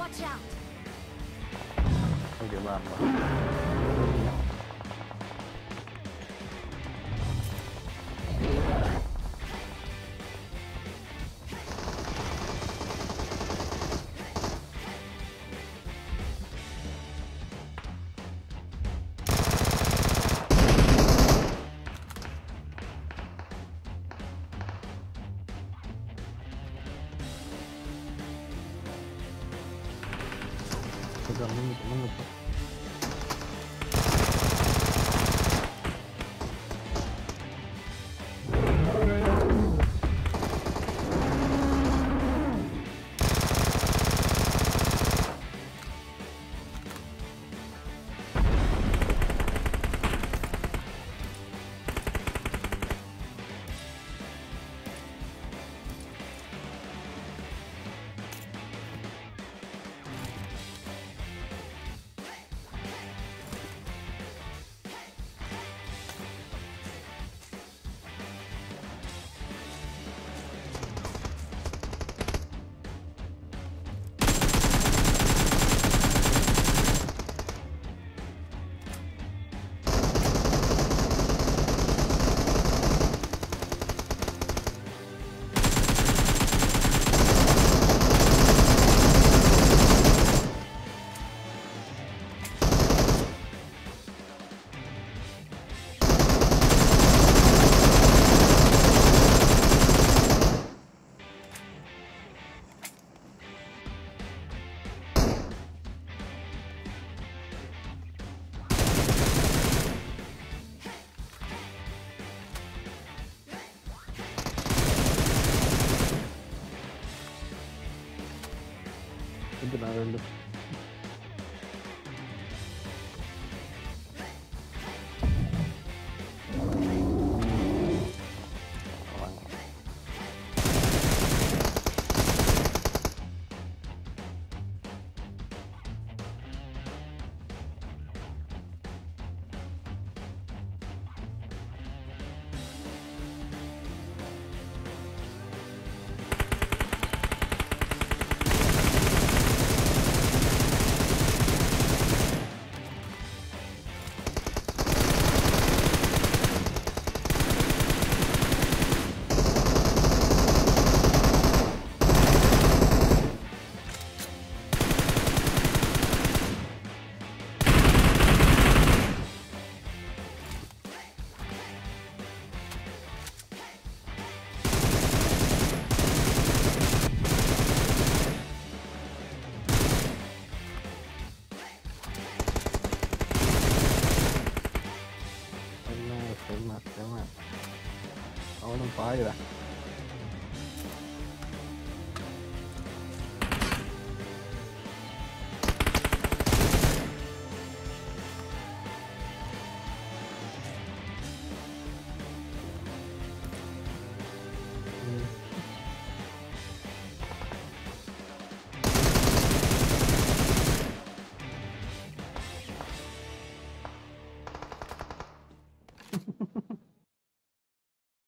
Watch out! ไม่ programme, non, non, non. มา 哪里的。